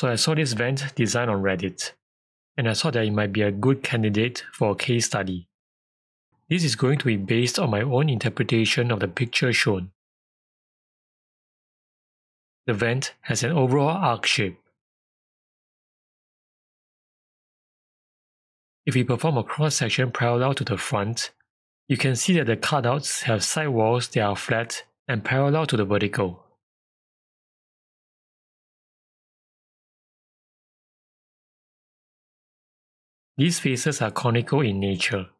So I saw this vent design on Reddit, and I thought that it might be a good candidate for a case study. This is going to be based on my own interpretation of the picture shown. The vent has an overall arc shape. If we perform a cross section parallel to the front, you can see that the cutouts have side walls that are flat and parallel to the vertical. These faces are conical in nature.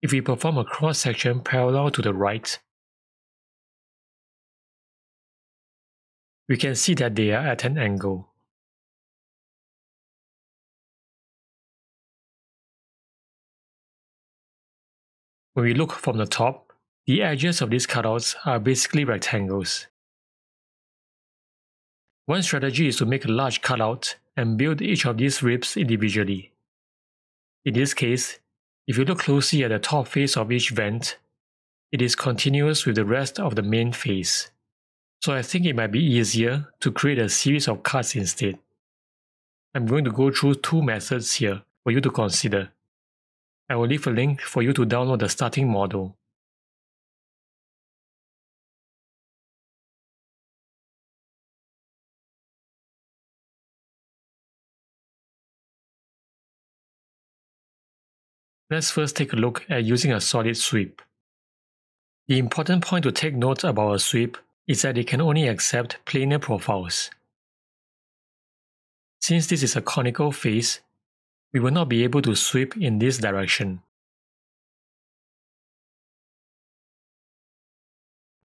If we perform a cross section parallel to the right, we can see that they are at an angle. When we look from the top, the edges of these cutouts are basically rectangles. One strategy is to make a large cutout and build each of these ribs individually. In this case, if you look closely at the top face of each vent, it is continuous with the rest of the main face. So I think it might be easier to create a series of cuts instead. I'm going to go through two methods here for you to consider. I will leave a link for you to download the starting model. Let's first take a look at using a solid sweep. The important point to take note about a sweep is that it can only accept planar profiles. Since this is a conical face, we will not be able to sweep in this direction.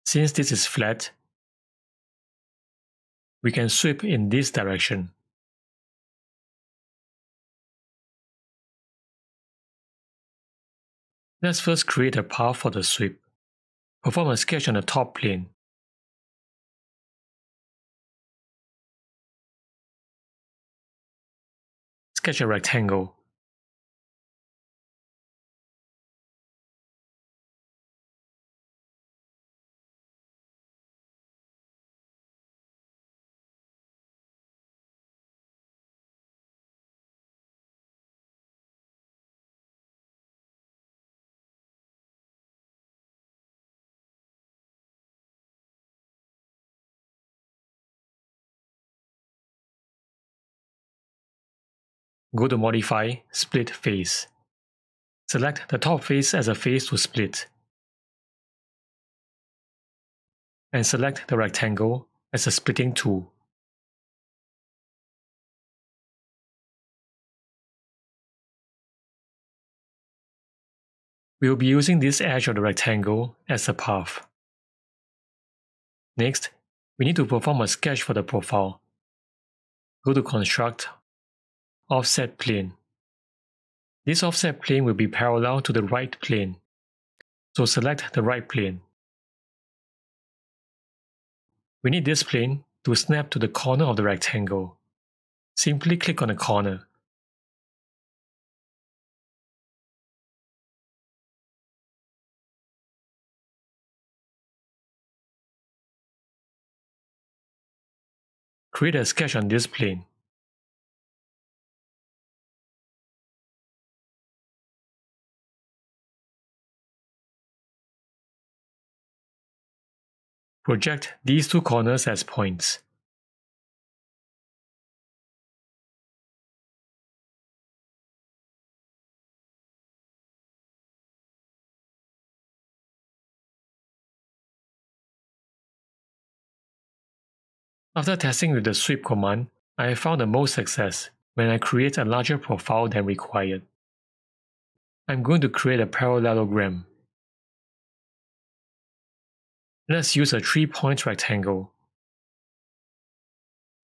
Since this is flat, we can sweep in this direction. Let's first create a path for the sweep. Perform a sketch on the top plane. sketch a rectangle. Go to Modify, Split Face. Select the top face as a face to split. And select the rectangle as a splitting tool. We will be using this edge of the rectangle as a path. Next, we need to perform a sketch for the profile. Go to Construct offset plane. This offset plane will be parallel to the right plane, so select the right plane. We need this plane to snap to the corner of the rectangle. Simply click on the corner. Create a sketch on this plane. Project these two corners as points. After testing with the sweep command, I have found the most success when I create a larger profile than required. I'm going to create a parallelogram Let's use a three-point rectangle.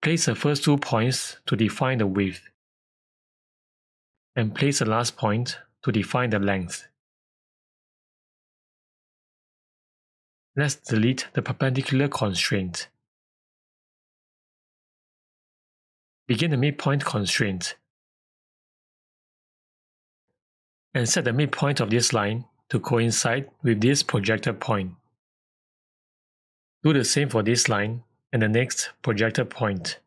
Place the first two points to define the width, and place the last point to define the length. Let's delete the perpendicular constraint. Begin the midpoint constraint. And set the midpoint of this line to coincide with this projected point. Do the same for this line and the next projected point.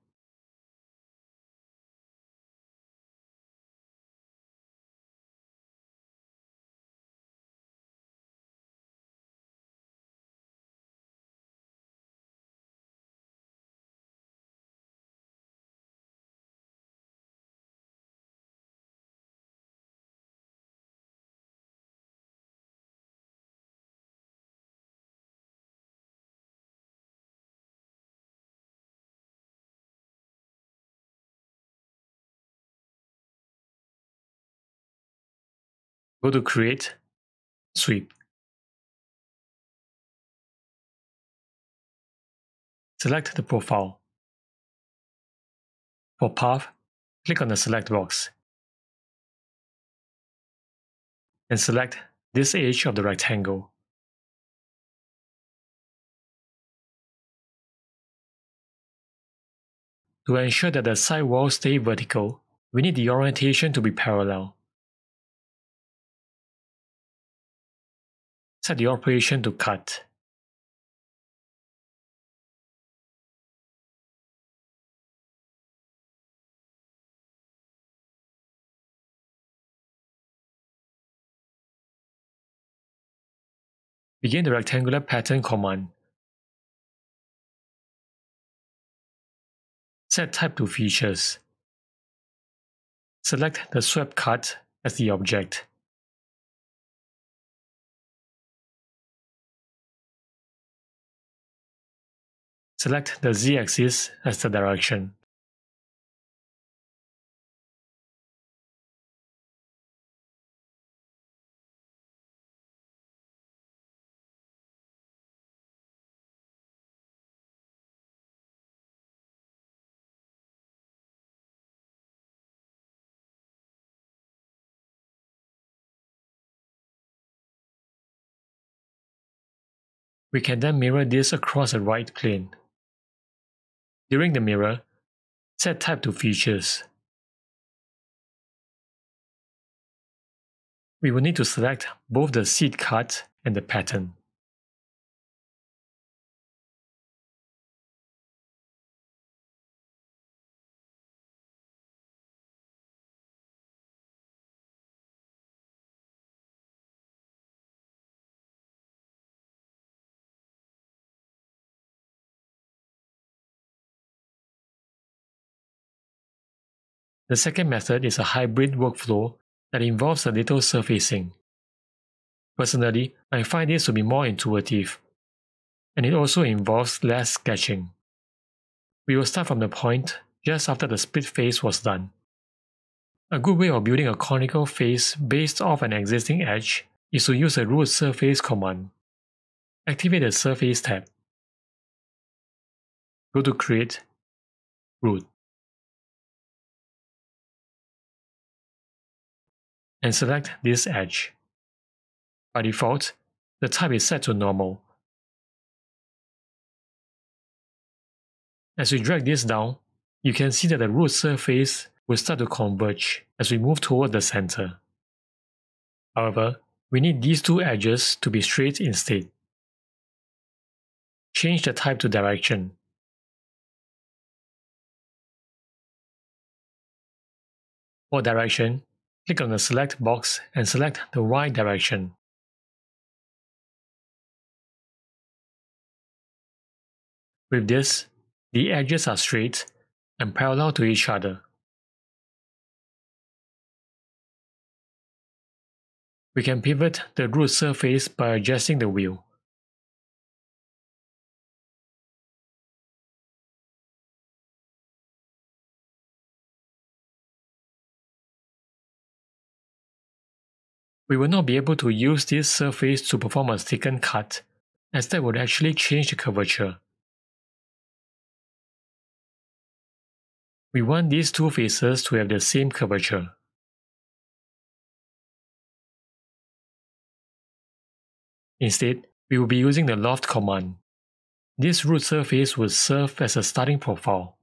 Go to Create, Sweep. Select the profile. For Path, click on the Select box and select this edge of the rectangle. To ensure that the side walls stay vertical, we need the orientation to be parallel. Set the operation to cut. Begin the rectangular pattern command. Set type to features. Select the swept cut as the object. Select the z-axis as the direction. We can then mirror this across a right plane. During the mirror, set type to features. We will need to select both the seed cut and the pattern. The second method is a hybrid workflow that involves a little surfacing. Personally, I find this to be more intuitive, and it also involves less sketching. We will start from the point just after the split face was done. A good way of building a conical face based off an existing edge is to use the Ruled Surface command. Activate the Surface tab. Go to Create, Ruled. And select this edge. By default, the type is set to normal. As we drag this down, you can see that the ruled surface will start to converge as we move toward the center. However, we need these two edges to be straight instead. Change the type to direction. For direction, Click on the Select box and select the Y direction. With this, the edges are straight and parallel to each other. We can pivot the ruled surface by adjusting the wheel. We will not be able to use this surface to perform a second cut, as that would actually change the curvature. We want these two faces to have the same curvature. Instead, we will be using the loft command. This ruled surface will serve as a starting profile.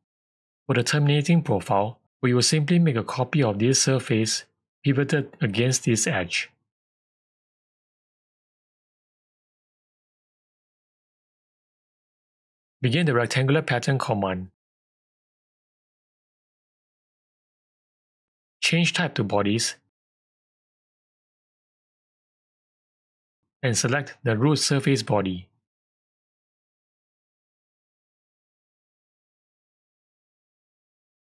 For the terminating profile, we will simply make a copy of this surface pivoted against its edge. Begin the rectangular pattern command. Change type to bodies and select the ruled surface body.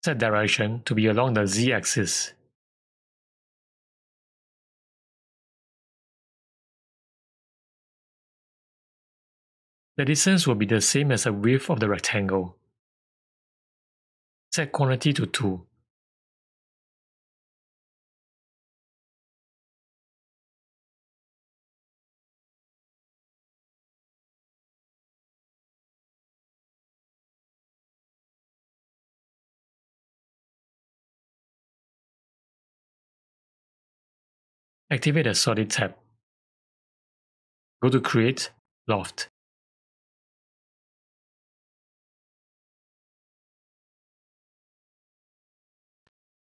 Set direction to be along the z-axis. The distance will be the same as the width of the rectangle. Set quantity to 2. Activate the Solid tab. Go to Create, Loft.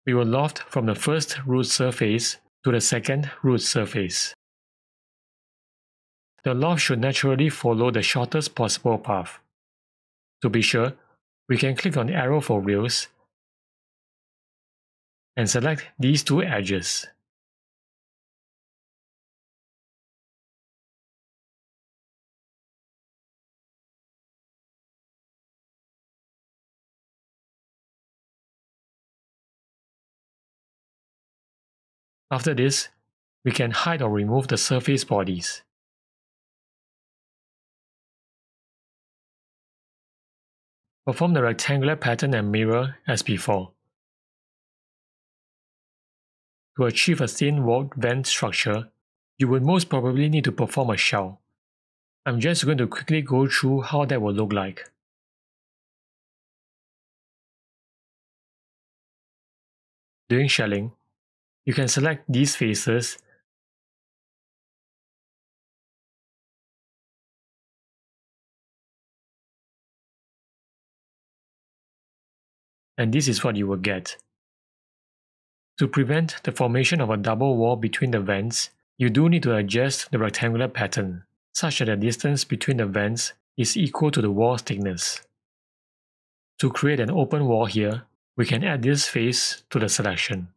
We will loft from the first ruled surface to the second ruled surface. The loft should naturally follow the shortest possible path. To be sure, we can click on the arrow for rails and select these two edges. After this, we can hide or remove the surface bodies. Perform the rectangular pattern and mirror as before. To achieve a thin-walled vent structure, you would most probably need to perform a shell. I'm just going to quickly go through how that will look like. During shelling, you can select these faces and this is what you will get. To prevent the formation of a double wall between the vents, you do need to adjust the rectangular pattern, such that the distance between the vents is equal to the wall thickness. To create an open wall here, we can add this face to the selection.